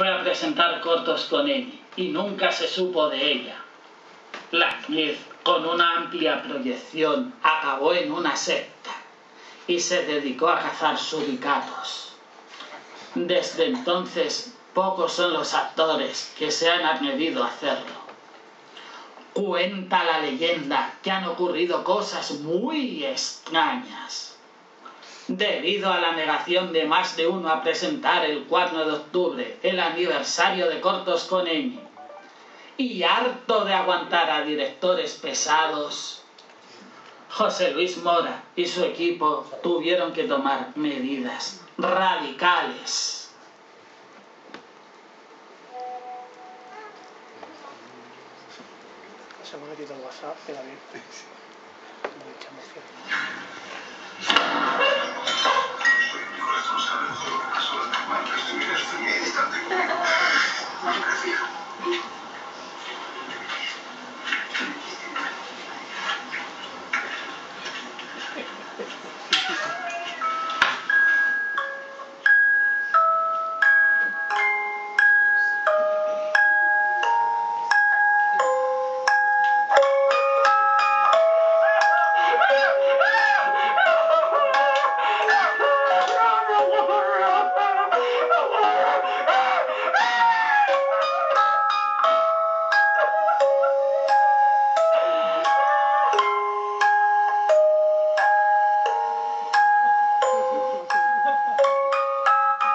fue a presentar cortos con ella y nunca se supo de ella. La con una amplia proyección, acabó en una secta y se dedicó a cazar suricatos. Desde entonces, pocos son los actores que se han atrevido a hacerlo. Cuenta la leyenda que han ocurrido cosas muy extrañas. Debido a la negación de más de uno a presentar el 4 de octubre el aniversario de Cortos con Ñ, y harto de aguantar a directores pesados, José Luis Mora y su equipo tuvieron que tomar medidas radicales. Se me ha metido el WhatsApp, queda bien. Mucha emoción. Grazie.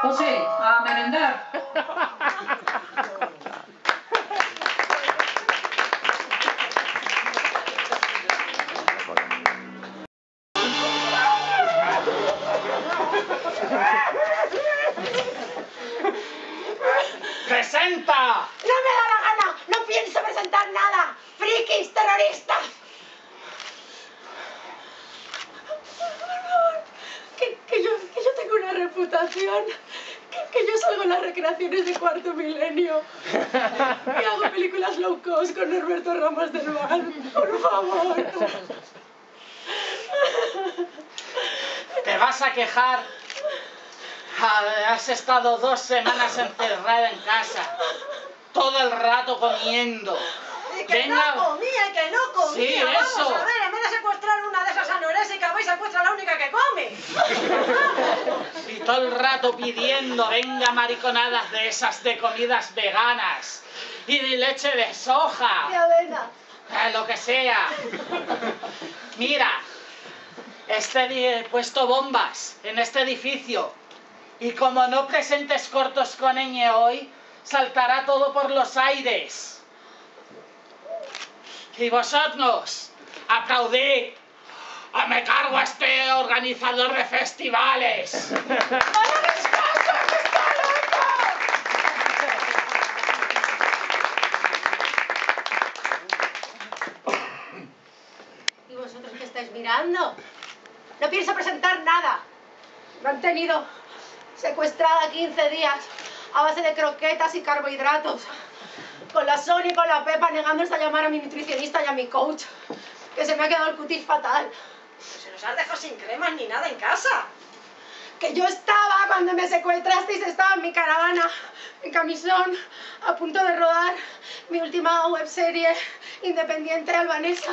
José, a merendar. ¡Presenta! ¡No me da la gana! ¡No pienso presentar nada! ¡Frikis terroristas! Por favor, Que, que yo, que yo tengo una reputación. Que, yo salgo en las recreaciones de cuarto milenio. Y hago películas low cost con Norberto Ramos del Val. Por favor. ¿Te vas a quejar? Ah, Has estado dos semanas encerrada en casa, todo el rato comiendo. Y que Venga. no comía, y que no comía. Sí, Vamos eso. a ver, en vez de secuestrar una de esas anorésicas, vais a secuestrar la única que come. Y todo el rato pidiendo, venga mariconadas de esas de comidas veganas y de leche de De soja, avena. eh, lo que sea. Mira, este he puesto bombas en este edificio y como no presentes cortos con ñ hoy, saltará todo por los aires. Y vosotros, aplaudid. Ah, Me cargo a este organizador de festivales. ¿Y vosotros qué estáis mirando? No pienso presentar nada. Me han tenido secuestrada 15 días a base de croquetas y carbohidratos. Con la Sonia y con la Pepa negándose a llamar a mi nutricionista y a mi coach. Que se me ha quedado el cutis fatal. Se nos has dejado sin cremas ni nada en casa. Que yo estaba cuando me secuestrasteis, estaba en mi caravana, en camisón, a punto de rodar mi última webserie independiente albanesa.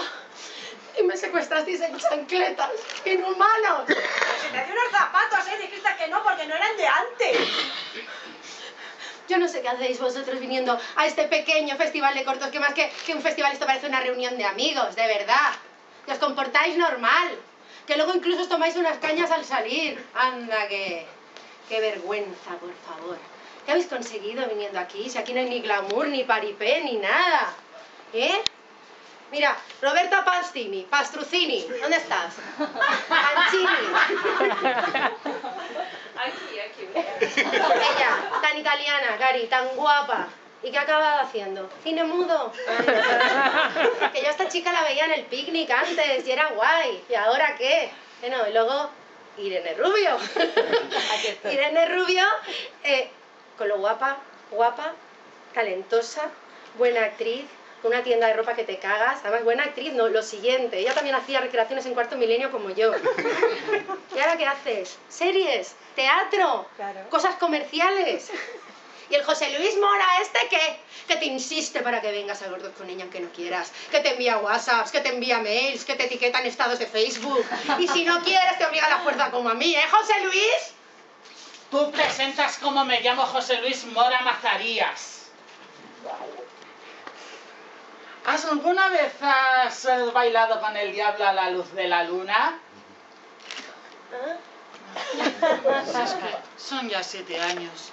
Y me secuestrasteis en chancletas, inhumanos. Pero si te dio unos zapatos, ¿eh? Dijiste que no porque no eran de antes. Yo no sé qué hacéis vosotros viniendo a este pequeño festival de cortos, que más que, que un festival esto parece una reunión de amigos, de verdad. Que os comportáis normal. Que luego incluso os tomáis unas cañas al salir. Anda, que... Qué vergüenza, por favor. ¿Qué habéis conseguido viniendo aquí? Si aquí no hay ni glamour, ni paripé, ni nada. ¿Eh? Mira, Roberta Pastini, Pastrucini, ¿dónde estás? Pancini. Aquí, aquí. Ella, tan italiana, Cari, tan guapa. ¿Y qué ha acabado haciendo? ¿Cine mudo? que yo a esta chica la veía en el picnic antes y era guay. ¿Y ahora qué? Bueno, y luego Irene Rubio. Irene Rubio, eh, con lo guapa, guapa, talentosa, buena actriz, con una tienda de ropa que te cagas. Además, buena actriz, no, lo siguiente. Ella también hacía recreaciones en cuarto milenio como yo. ¿Y ahora qué haces? ¿Series? ¿Teatro? Claro. ¿Cosas comerciales? ¿Y el José Luis Mora este qué? Que te insiste para que vengas a Gordos con Niña aunque no quieras. Que te envía WhatsApps, que te envía mails, que te etiqueta en estados de Facebook. Y si no quieres te obliga a la fuerza como a mí, ¿eh, José Luis? Tú presentas como me llamo José Luis Mora Mazarías. ¿Has alguna vez has eh, bailado con el diablo a la luz de la luna? Si es que son ya siete años.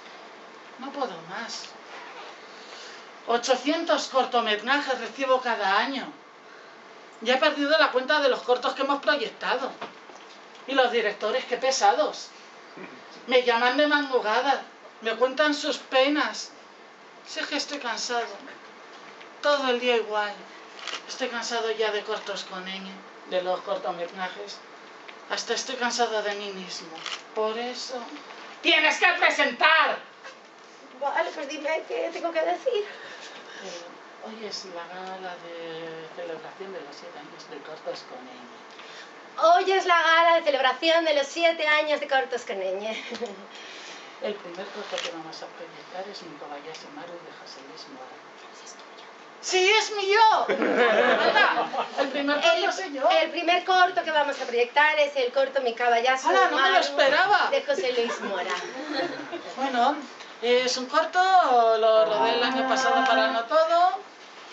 No puedo más. 800 cortometrajes recibo cada año. Ya he perdido la cuenta de los cortos que hemos proyectado. Y los directores, qué pesados. Me llaman de madrugada, me cuentan sus penas. Sé que estoy cansado. Todo el día igual. Estoy cansado ya de cortos con ñ, de los cortometrajes. Hasta estoy cansado de mí mismo. Por eso... ¡Tienes que presentar! Vale, pues dime qué tengo que decir. Eh, hoy es la gala de celebración de los siete años de cortos con ñ. Hoy es la gala de celebración de los siete años de Cortos con Ñ. El primer corto que vamos a proyectar es Mi Kobayashi Maru de José Luis Mora. ¡Sí, es mío! El primer corto soy yo. El primer corto que vamos a proyectar es el corto Mi caballazo ¡Hala, no me lo Maru esperaba! de José Luis Mora. Bueno, es un corto, lo rodé el año pasado para No Todo,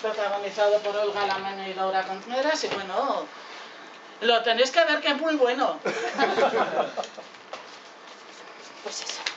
protagonizado por Olga Lamena y Laura Contreras, y bueno, lo tenéis que ver que es muy bueno. Pues eso.